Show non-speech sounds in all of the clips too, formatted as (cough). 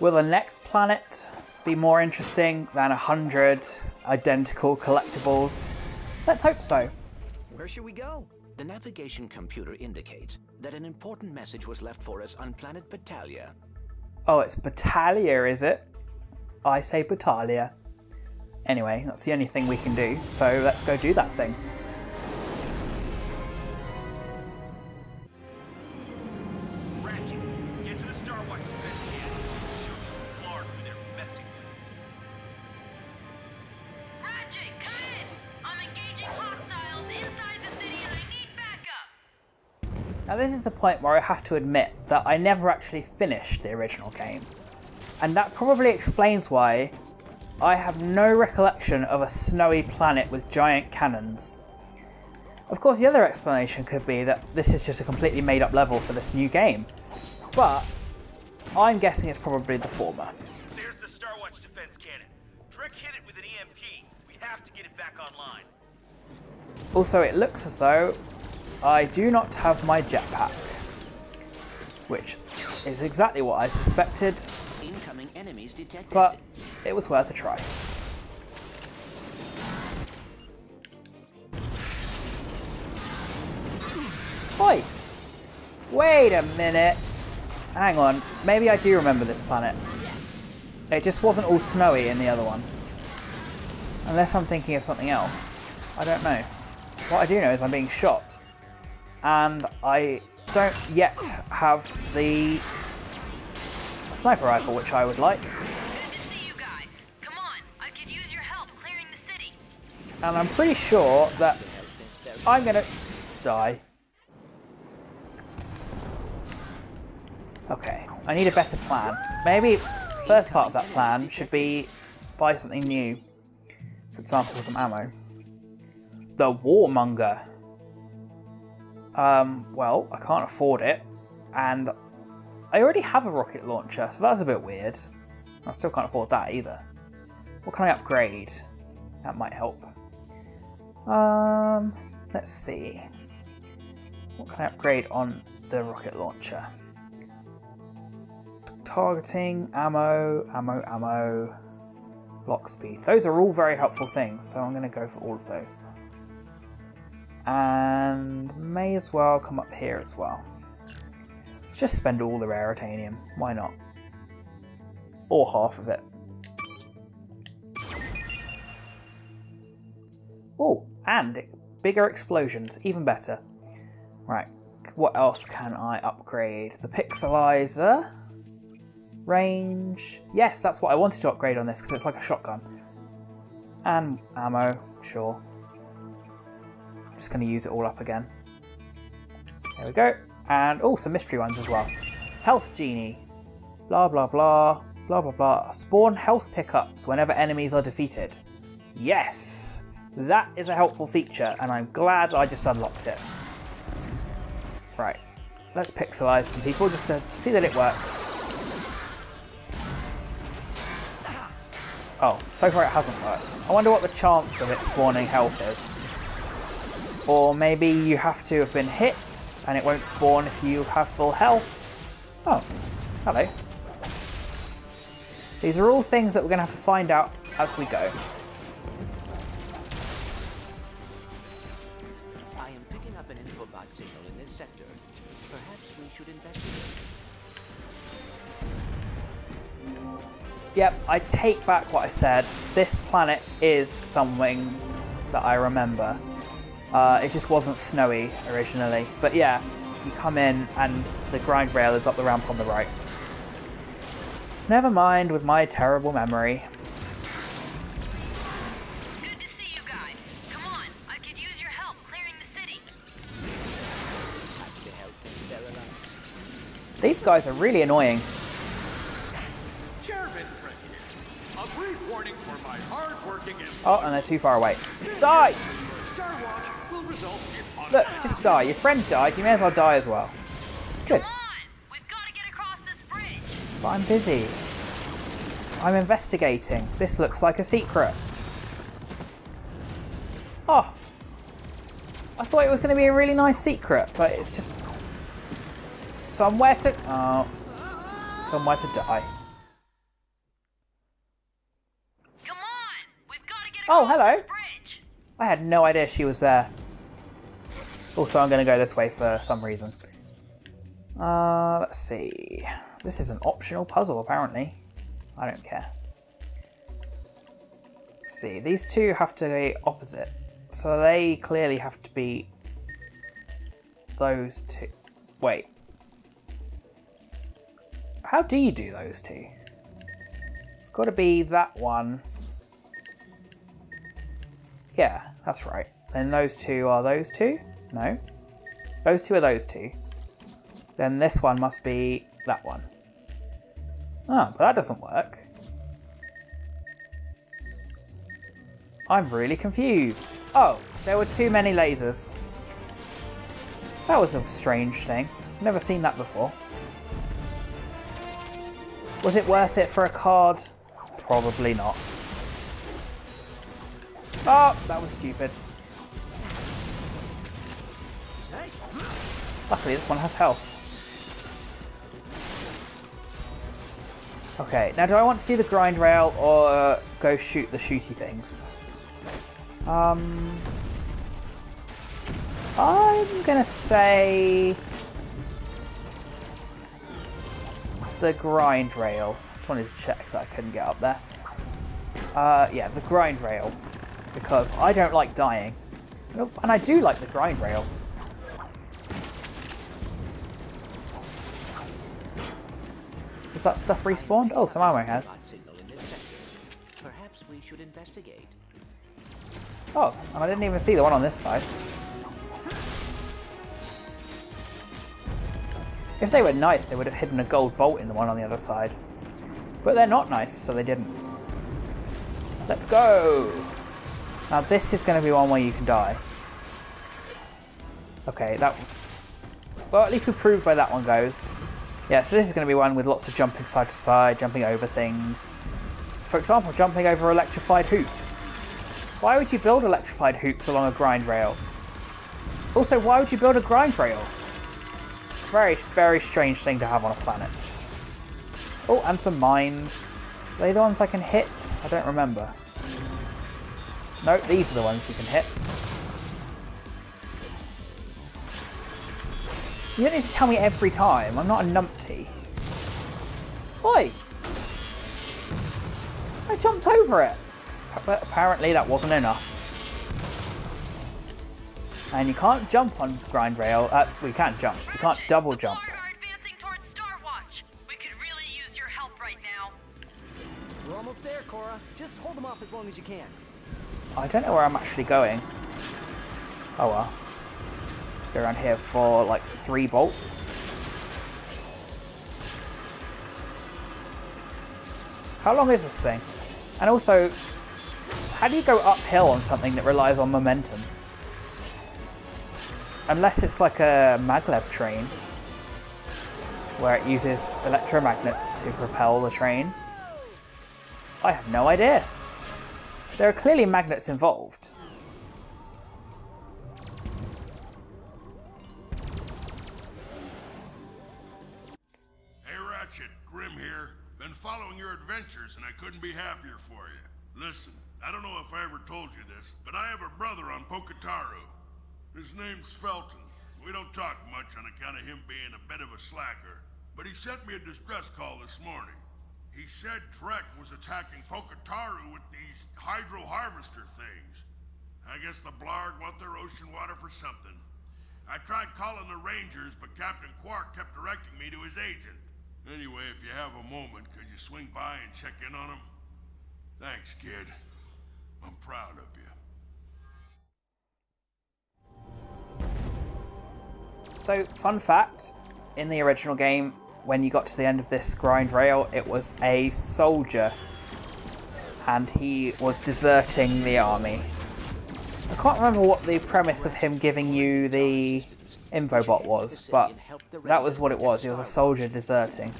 Will the next planet be more interesting than a hundred identical collectibles? Let's hope so. Where should we go? The navigation computer indicates that an important message was left for us on planet Battalia. Oh, it's Battalia, is it? I say Battalia. Anyway, that's the only thing we can do, so let's go do that thing. This is the point where I have to admit that I never actually finished the original game. And that probably explains why I have no recollection of a snowy planet with giant cannons. Of course, the other explanation could be that this is just a completely made up level for this new game. But I'm guessing it's probably the former. There's the Star Watch defense cannon. Drek hit it with an EMP. We have to get it back online. Also, it looks as though I do not have my jetpack. Which is exactly what I suspected, Incoming enemies detected. but it was worth a try. Oi! Wait a minute. Hang on. Maybe I do remember this planet. It just wasn't all snowy in the other one. Unless I'm thinking of something else. I don't know. What I do know is I'm being shot. And I don't yet have the sniper rifle, which I would like. Good to see you guys. Come on, I could use your help clearing the city. And I'm pretty sure that I'm gonna die. Okay, I need a better plan. Maybe first part of that plan should be buy something new. For example, some ammo. The Warmonger. Um, well, I can't afford it, and I already have a rocket launcher, so that's a bit weird. I still can't afford that either. What can I upgrade? That might help. Um, let's see. What can I upgrade on the rocket launcher? Targeting, ammo, ammo, ammo, block speed. Those are all very helpful things, so I'm going to go for all of those. And may as well come up here as well. Let's just spend all the Raritanium. Why not? Or half of it. Oh, and bigger explosions, even better. Right, what else can I upgrade? The pixelizer, range. Yes, that's what I wanted to upgrade on this because it's like a shotgun. And ammo, sure. Just going to use it all up again. There we go. And oh, some mystery ones as well. Health Genie. Blah, blah, blah. Blah, blah, blah. Spawn health pickups whenever enemies are defeated. Yes! That is a helpful feature, and I'm glad I just unlocked it. Right. Let's pixelize some people just to see that it works. Oh, so far it hasn't worked. I wonder what the chance of it spawning health is. Or maybe you have to have been hit and it won't spawn if you have full health. Oh, hello. These are all things that we're going to have to find out as we go. I am picking up an infobot signal in this sector. Perhaps we should investigate. Yep, I take back what I said. This planet is something that I remember. Uh, it just wasn't snowy originally. But yeah, you come in and the grind rail is up the ramp on the right. Never mind with my terrible memory. Good to see you guys. Come on, I could use your help clearing the city. Have to help them sterilize. These guys are really annoying. Chairman Drek here. A brief warning for my hard-working and Oh, and they're too far away. Die! Look, just die. Your friend died, you may as well die as well. Good. But I'm busy. I'm investigating. This looks like a secret. Oh! I thought it was going to be a really nice secret, but it's just... Somewhere to... Oh. Somewhere to die. Come on! We've got to get oh, hello! I had no idea she was there. Also, I'm going to go this way for some reason. Uh, let's see. This is an optional puzzle, apparently. I don't care. Let's see. These two have to be opposite. So they clearly have to be those two. Wait. How do you do those two? It's got to be that one. Yeah, that's right. Then those two are those two? No. Those two are those two. Then this one must be that one. Oh, but that doesn't work. I'm really confused. Oh, there were too many lasers. That was a strange thing. I've never seen that before. Was it worth it for a card? Probably not. Oh, that was stupid. Luckily, this one has health. Okay, now do I want to do the grind rail or go shoot the shooty things? Um, I'm gonna say the grind rail. Just wanted to check that I couldn't get up there. Uh, yeah, the grind rail because I don't like dying. Nope, and I do like the grind rail. Is that stuff respawned? Oh, some ammo has. God signal in this sector. Perhaps we should investigate. Oh, and I didn't even see the one on this side. If they were nice, they would have hidden a gold bolt in the one on the other side. But they're not nice, so they didn't. Let's go! Now this is going to be one where you can die. Okay, that was... Well, at least we proved where that one goes. Yeah, so this is going to be one with lots of jumping side to side, jumping over things. For example, jumping over electrified hoops. Why would you build electrified hoops along a grind rail? Also, why would you build a grind rail? Very, very strange thing to have on a planet. Oh, and some mines. Are they the ones I can hit? I don't remember. No, these are the ones you can hit. You don't need to tell me every time. I'm not a numpty. Oi! I jumped over it. But apparently that wasn't enough. And you can't jump on grind rail. Uh, we can't jump. You can't double jump. Guard are advancing towards Starwatch. We could really use your help right now. We're almost there, Cora. Just hold them off as long as you can. I don't know where I'm actually going. Oh well. Let's go around here for like three bolts. How long is this thing? And also, how do you go uphill on something that relies on momentum? Unless it's like a maglev train, where it uses electromagnets to propel the train. I have no idea. There are clearly magnets involved. Following your adventures and I couldn't be happier for you. Listen, I don't know if I ever told you this, but I have a brother on Pokitaru. His name's Felton. We don't talk much on account of him being a bit of a slacker, but he sent me a distress call this morning. He said Drek was attacking Pokitaru with these hydro harvester things. I guess the Blarg want their ocean water for something. I tried calling the Rangers, but Captain Quark kept directing me to his agent. Anyway, if you have a moment, could you swing by and check in on him? Thanks, kid. I'm proud of you. So, fun fact in the original game, when you got to the end of this grind rail, it was a soldier and he was deserting the army. I can't remember what the premise of him giving you the infobot was, but that was what it was. He was a soldier deserting.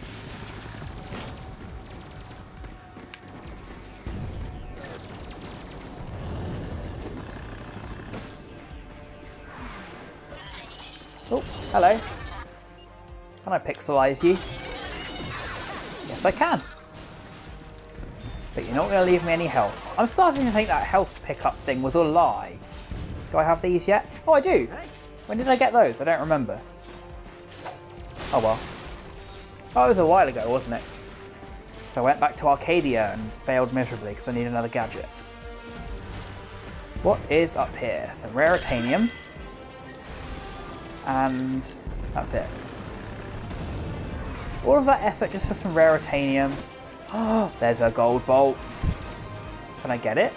Oh, hello. Can I pixelize you? Yes, I can. But you're not going to leave me any health. I'm starting to think that health pickup thing was a lie. Do I have these yet? Oh, I do. When did I get those? I don't remember. Oh well. Oh, it was a while ago, wasn't it? So I went back to Arcadia and failed miserably because I need another gadget. What is up here? Some rare Raritanium. And that's it. All of that effort just for some rare Raritanium. Oh, there's a gold bolt. Can I get it?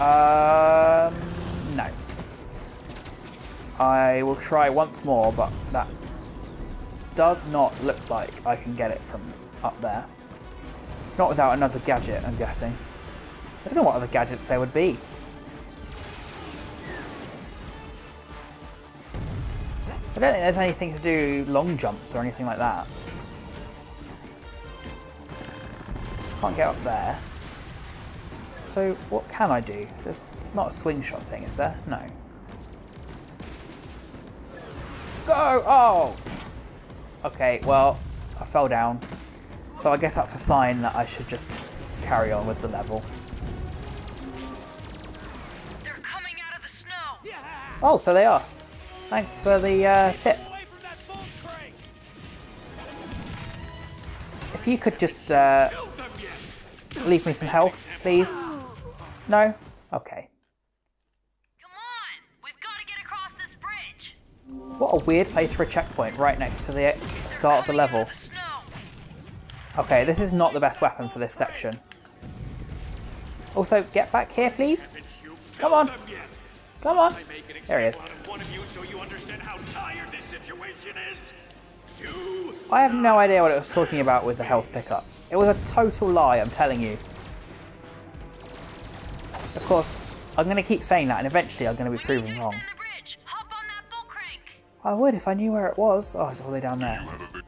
Um, no. I will try once more, but that does not look like I can get it from up there. Not without another gadget, I'm guessing. I don't know what other gadgets there would be. I don't think there's anything to do long jumps or anything like that. Can't get up there. So what can I do? There's not a swing shot thing, is there? No. Go! Oh! Okay, well, I fell down. So I guess that's a sign that I should just carry on with the level. They're coming out of the snow. Oh, so they are. Thanks for the uh, tip. Away from that bolt crate! If you could just uh, Killed them yet! leave me some health, please. No? Okay. Come on, we've got to get across this bridge. What a weird place for a checkpoint right next to the start of the level. Okay, this is not the best weapon for this section. Also, get back here, please. Come on. killed them yet? Come on. I make an There he is. example out of one of you so you understand how tired this situation is. You I have no idea what it was talking about with the health pickups. It was a total lie, I'm telling you. Of course, I'm going to keep saying that and eventually I'm going to be We proven wrong. to the bridge. Hop on that bolt crank. I would if I knew where it was. Oh, it's all the way down there. You have a vi-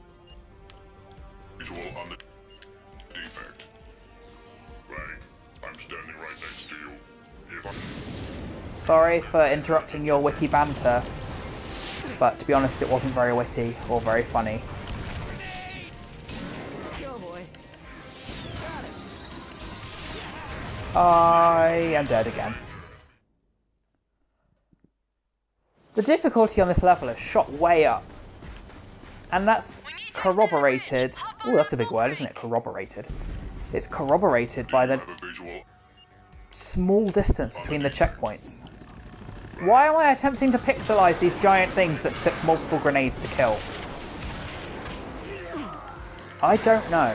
visual on the defect. Frank, I'm standing right next to you. If I... Sorry for interrupting your witty banter, but to be honest, it wasn't very witty or very funny. I am dead again. The difficulty on this level is shot way up. And that's corroborated. Oh, that's a big word, isn't it? Corroborated. It's corroborated by the small distance between the checkpoints. Why am I attempting to pixelize these giant things that took multiple grenades to kill? I don't know.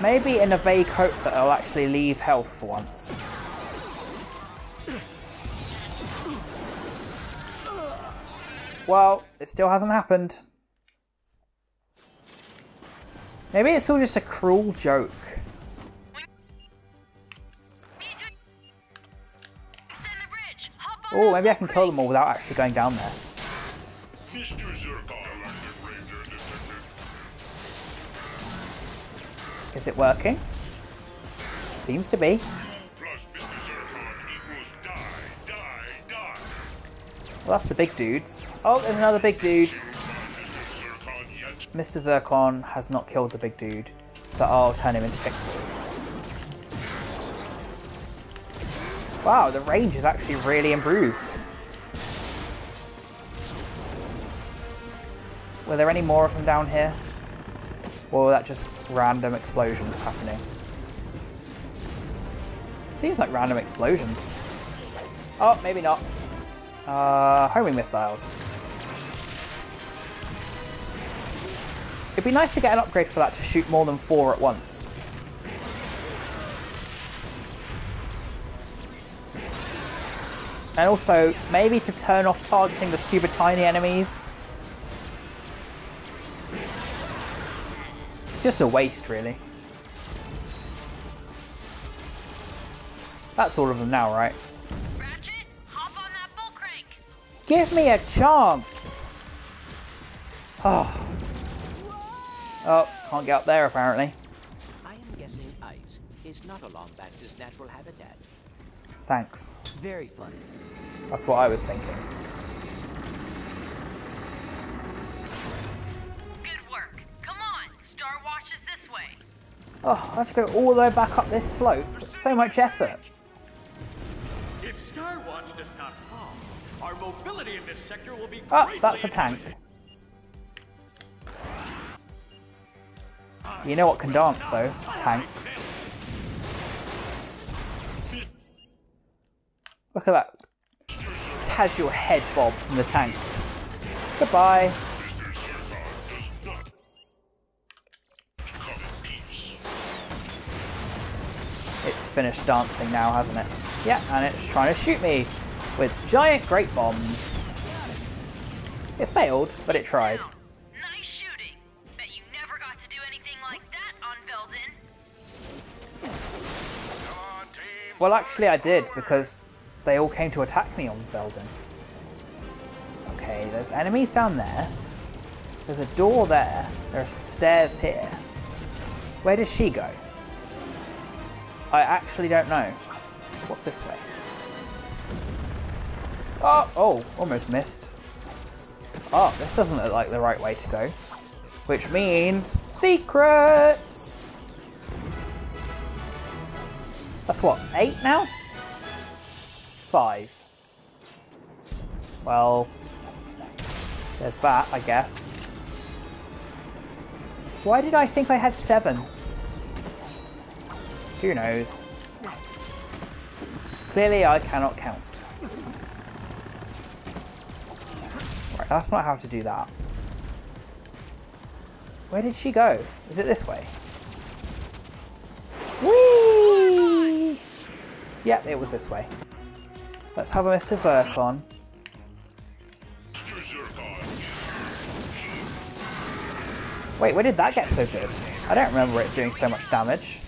Maybe in a vague hope that I'll actually leave health for once. Well, it still hasn't happened. Maybe it's all just a cruel joke. Need to extend the bridge. Hop on Oh, maybe I can kill them all without actually going down there. Is it working? Seems to be. Well, that's the big dudes. Oh, there's another big dude. Mr. Zircon has not killed the big dude, so I'll turn him into pixels. Wow, the range is actually really improved. Were there any more of them down here? Or that just random explosions happening? Seems like random explosions. Oh, maybe not. Uh, homing missiles. It'd be nice to get an upgrade for that to shoot more than four at once. And also, maybe to turn off targeting the stupid tiny enemies. Just a waste, really. That's all of them now, right? Ratchet, hop on that bolt crank. Give me a chance! Oh. Oh, can't get up there apparently. I am guessing ice is not a Lombax's natural habitat. Thanks. Very funny. That's what I was thinking. Oh, I have to go all the way back up this slope. It's so much effort. If Star Watch does not fall, our mobility in this sector will be Oh, that's a tank. You know what can dance though? Tanks. Look at that casual head bob from the tank. Goodbye. It's finished dancing now, hasn't it? Yeah, and it's trying to shoot me with giant great bombs. It failed, but it tried. Nice shooting. Bet you never got to do anything like that on Veldin. Come on, team. Well, actually, I did because they all came to attack me on Veldin. Okay, there's enemies down there. There's a door there. There's stairs here. Where does she go? I actually don't know. What's this way? Oh, oh, almost missed. Oh, this doesn't look like the right way to go. Which means secrets! That's what, eight now? Five. Well, there's that, I guess. Why did I think I had seven? Who knows? Clearly, I cannot count. Right, that's not how to do that. Where did she go? Is it this way? Whee! Yep, it was this way. Let's have a Mr. Zircon. Wait, where did that get so good? I don't remember it doing so much damage.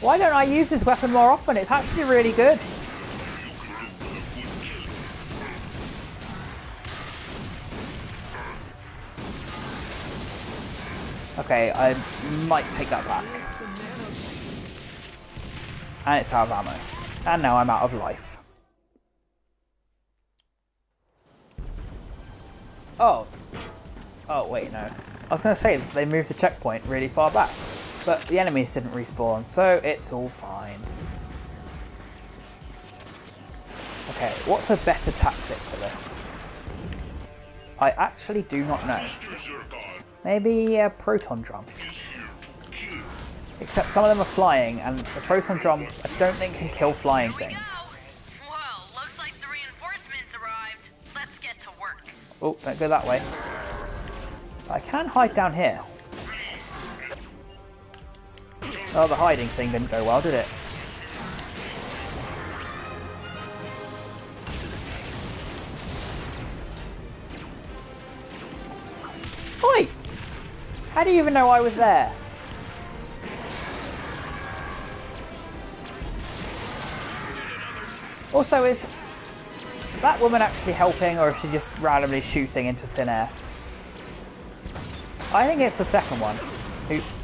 Why don't I use this weapon more often? It's actually really good. Okay, I might take that back. And it's out of ammo. And now I'm out of life. Oh. Oh, wait, no. I was going to say they moved the checkpoint really far back. But the enemies didn't respawn, so it's all fine. Okay, what's a better tactic for this? I actually do not know. Maybe a proton drum. Except some of them are flying, and the proton drum I don't think can kill flying things. Whoa, looks like the reinforcements arrived. Let's get to work. Oh, don't go that way. I can hide down here. Oh, the hiding thing didn't go well, did it? Oi! How do you even know I was there? Also, is that woman actually helping or is she just randomly shooting into thin air? I think it's the second one. Oops.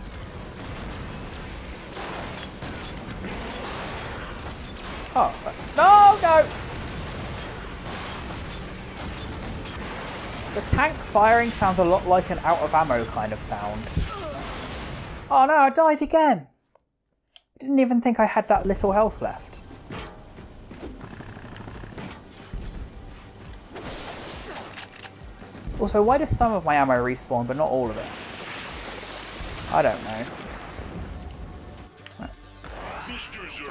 The tank firing sounds a lot like an out of ammo kind of sound. Oh no, I died again! I didn't even think I had that little health left. Also, why does some of my ammo respawn but not all of it? I don't know.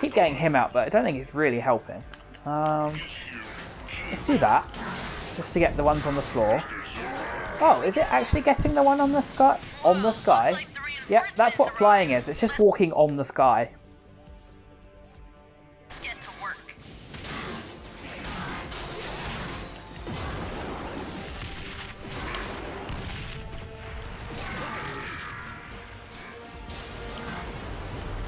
Keep getting him out, but I don't think it's really helping. Um, let's do that, just to get the ones on the floor. Oh, is it actually getting the one on the sky? On the sky? Yep, that's what flying is. It's just walking on the sky. Get to work.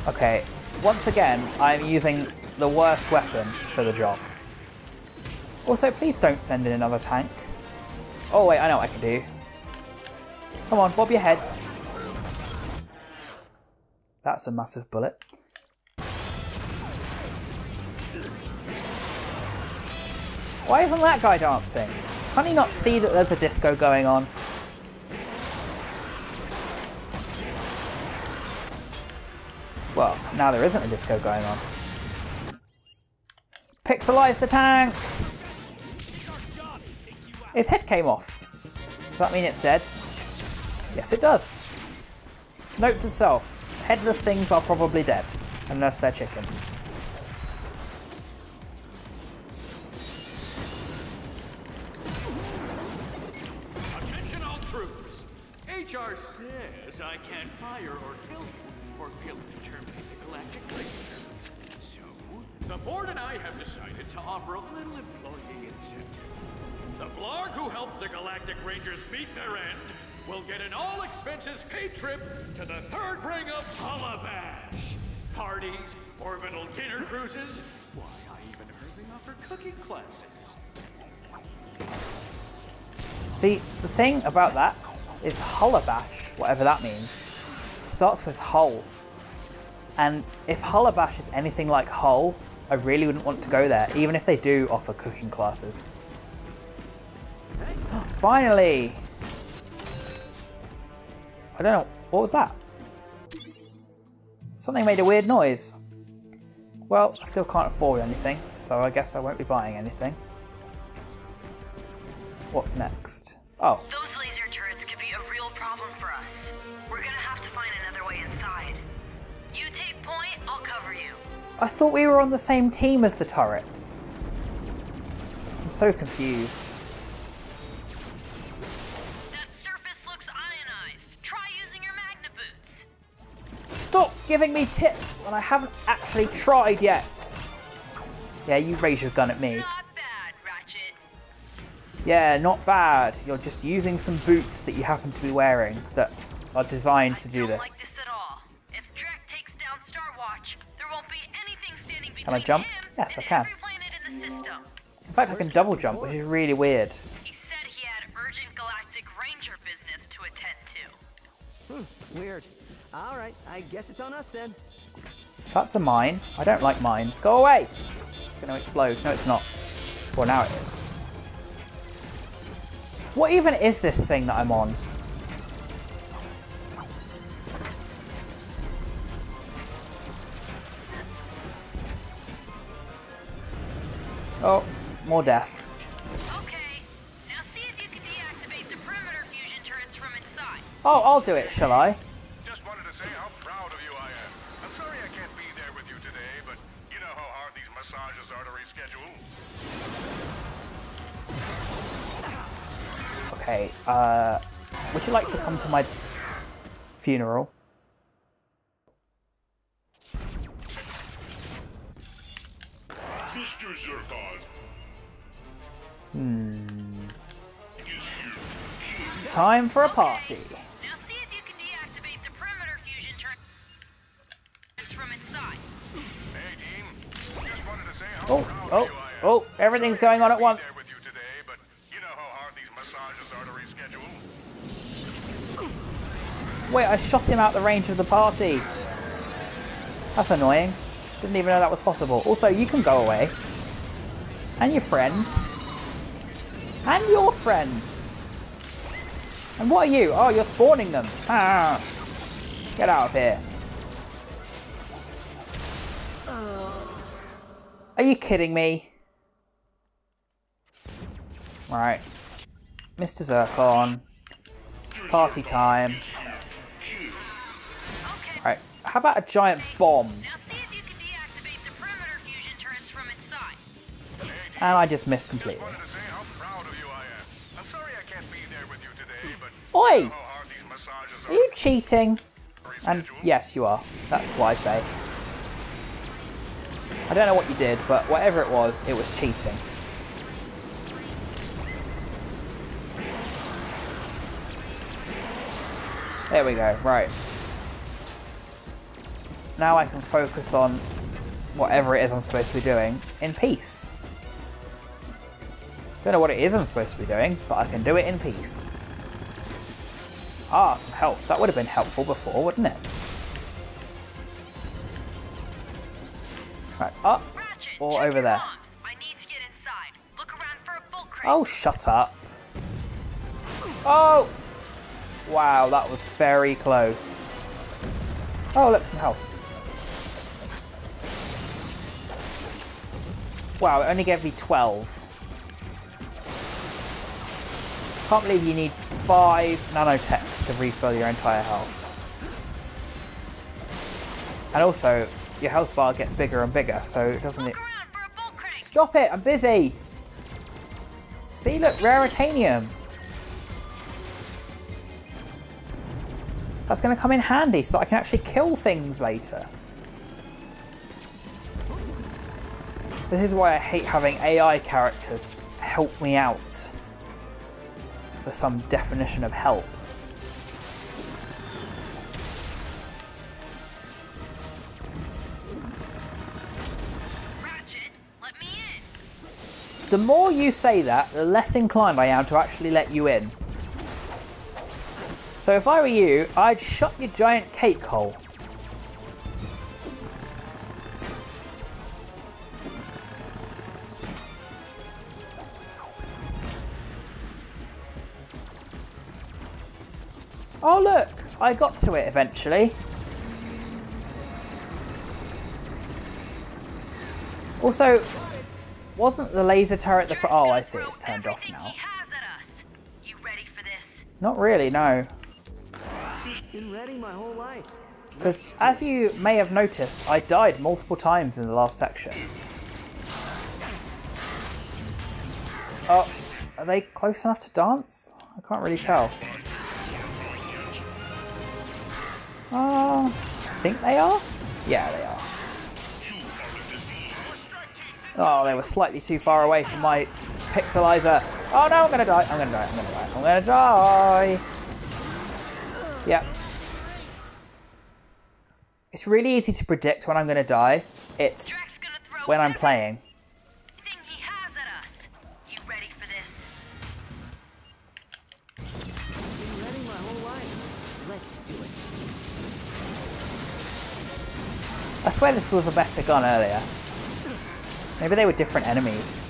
Okay, once again, I'm using the worst weapon for the job. Also, please don't send in another tank. Oh wait, I know what I can do. Come on, bob your head. That's a massive bullet. Why isn't that guy dancing? Can't he not see that there's a disco going on? Well, now there isn't a disco going on. Pixelize the tank! Its head came off. Does that mean it's dead? Yes, it does. Note to self, headless things are probably dead, unless they're chickens. Attention all troops! HR says I can't fire or kill you for failing to terminate the Galactic Ranger. So, the board and I have decided to offer a little employee incentive. The Blarg who helped the Galactic Rangers meet their end will get an all-expenses-paid trip to the third ring of Hullabash. Parties, orbital dinner cruises. Why, I even heard they offer cooking classes. See, the thing about that is Hullabash, whatever that means, starts with Hull. And if Hullabash is anything like Hull, I really wouldn't want to go there, even if they do offer cooking classes. (gasps) Finally! I don't know, what was that? Something made a weird noise. Well, I still can't afford anything, so I guess I won't be buying anything. What's next? Oh, Those laser turrets could be a real problem for us. We're gonna have to find another way inside. You take point, I'll cover you. I thought we were on the same team as the turrets. I'm so confused. Giving me tips when I haven't actually tried yet. Yeah, you raise your gun at me. Not bad, Yeah, not bad. You're just using some boots that you happen to be wearing that are designed to do this. like this at all. If Drek takes down Starwatch, there won't be anything standing between Can I jump? Yes, I can. in. In fact, I can double jump, which is really weird. He said he had urgent galactic ranger business to attend to. Hmm, weird. All right, I guess it's on us then. That's a mine. I don't like mines. Go away! It's going to explode. No, it's not. Well, now it is. What even is this thing that I'm on? Oh, more death. Okay, now see if you can deactivate the perimeter fusion turrets from inside. Oh, I'll do it, shall I? Okay, uh, would you like to come to my funeral? Mr. Zircon. Hmm. Is here to kill. Time for a party. Now see if you can deactivate the perimeter fusion turrets from inside. Hey, team. Just wanted to say how Oh, oh, of you I am. oh, everything's going on at Sorry I can't be once. Wait, I shot him out the range of the party. That's annoying. Didn't even know that was possible. Also, you can go away. And your friend. And your friend. And what are you? Oh, you're spawning them. Ah. Get out of here. Are you kidding me? Right. Mr. Zircon. Party time. How about a giant bomb? And I just missed completely. Oi! are you cheating? And yes, you are. That's what I say. I don't know what you did, but whatever it was, it was cheating. There we go, right. Now I can focus on whatever it is I'm supposed to be doing in peace. Don't know what it is I'm supposed to be doing, but I can do it in peace. Ah, some health. That would have been helpful before, wouldn't it? Right, up Ratchet, or over there. comms. I need to get inside. Look around for a bulk crate. Oh, shut up. Oh! Wow, that was very close. Oh, look, some health. Wow, it only gave me 12. Can't believe you need 5 nanotechs to refill your entire health. And also, your health bar gets bigger and bigger, so it doesn't... Look around for a bull crate. Stop it! I'm busy! See, look, Raritanium. That's going to come in handy so that I can actually kill things later. This is why I hate having AI characters help me out for some definition of help. Ratchet, let me in. The more you say that, the less inclined I am to actually let you in. So if I were you, I'd shut your giant cake hole. Oh look, I got to it eventually. Also, wasn't the laser turret the... pro- Oh, I see, it's turned off now. He has at us. You ready for this? Not really, no. Been ready my whole life. Because as you may have noticed, I died multiple times in the last section. Oh, are they close enough to dance? I can't really tell. Uh, I think they are? Yeah, they are. Oh, they were slightly too far away from my pixelizer. Oh no, I'm gonna die, I'm gonna die, I'm gonna die, I'm gonna die! Yep. It's really easy to predict when I'm gonna die. It's Drax gonna throw when I'm playing. I swear this was a better gun earlier. Maybe they were different enemies.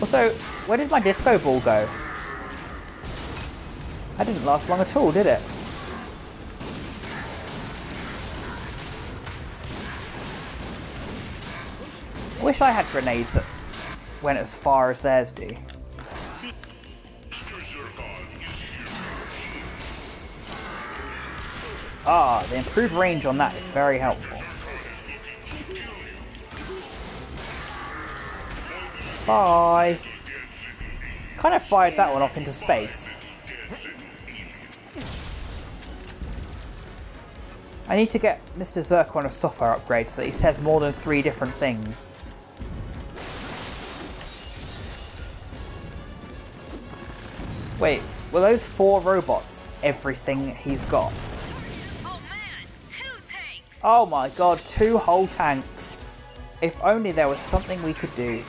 Also, where did my disco ball go? That didn't last long at all, did it? I wish I had grenades that went as far as theirs do. Ah, the improved range on that is very helpful. Bye. Kind of fired that one off into space. I need to get Mr. Zircon a software upgrade so that he says more than three different things. Wait, were those four robots everything he's got? Oh my god, two whole tanks. If only there was something we could do.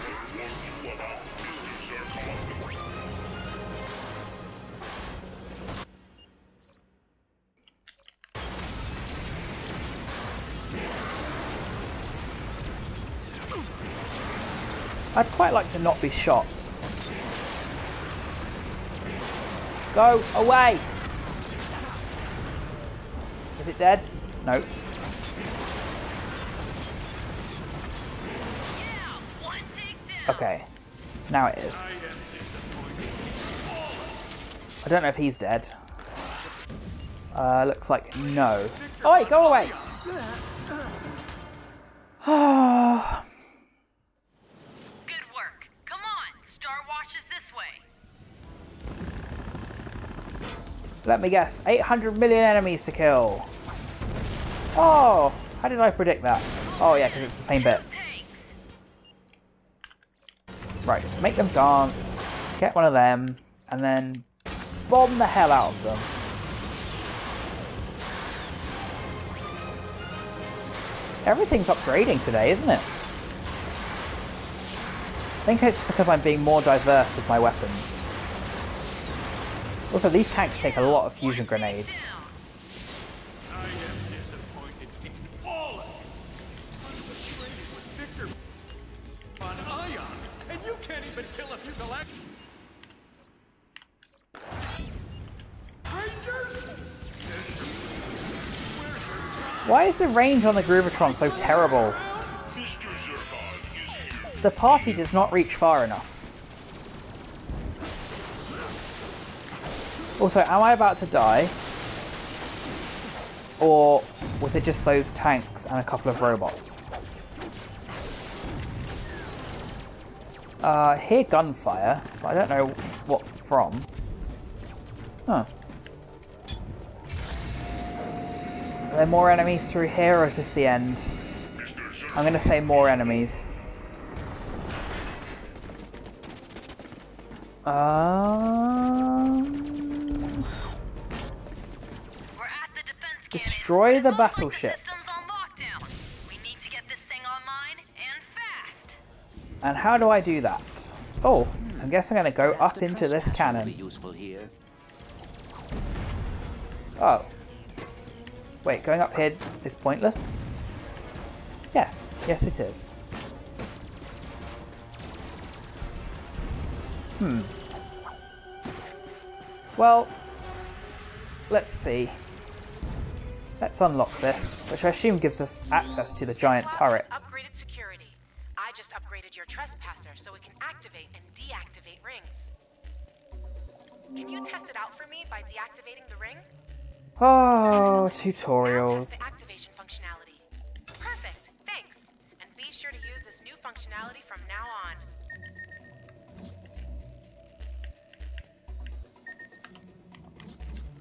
I'd quite like to not be shot. Go away! Is it dead? No. Okay. Now it is. I don't know if he's dead. Uh, looks like no. Oh wait, go away! (sighs) Good work. Come on, Star Watch is this way. Let me guess. 800 million enemies to kill. Oh, how did I predict that? Oh yeah, because it's the same bit. Right, make them dance, get one of them, and then bomb the hell out of them. Everything's upgrading today, isn't it? I think it's because I'm being more diverse with my weapons. Also, these tanks take a lot of fusion grenades. Why is the range on the Groovitron so terrible? The party does not reach far enough. Also, am I about to die? Or was it just those tanks and a couple of robots? Uh, hear gunfire, but I don't know what from. Huh. Are there more enemies through here, or is this the end? I'm gonna say more enemies. Um, We're at the defense Destroy the but it looks like battleships. The system's on lockdown. We need to get this thing online and and how do I do that? Oh, I guess I'm gonna go up into this trespass will be cannon. Oh. Wait, going up here is pointless? Yes, yes it is. Hmm. Well, let's see. Let's unlock this, which I assume gives us access to the giant turret. Upgraded security. I just upgraded your trespasser so it can activate and deactivate rings. Can you test it out for me by deactivating the ring? Oh, tutorials. activation functionality. Perfect, thanks. And be sure to use this new functionality from now on.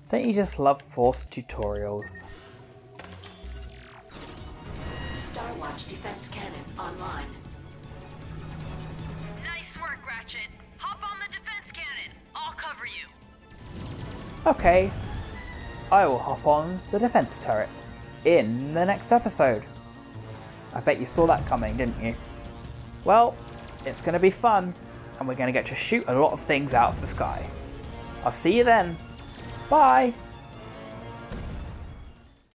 Don't you just love forced tutorials? Starwatch defense cannon online. Nice work, Ratchet. Hop on the defense cannon. I'll cover you. Okay, I will hop on the defense turret in the next episode. I bet you saw that coming, didn't you? Well, it's going to be fun, and we're going to get to shoot a lot of things out of the sky. I'll see you then. Bye!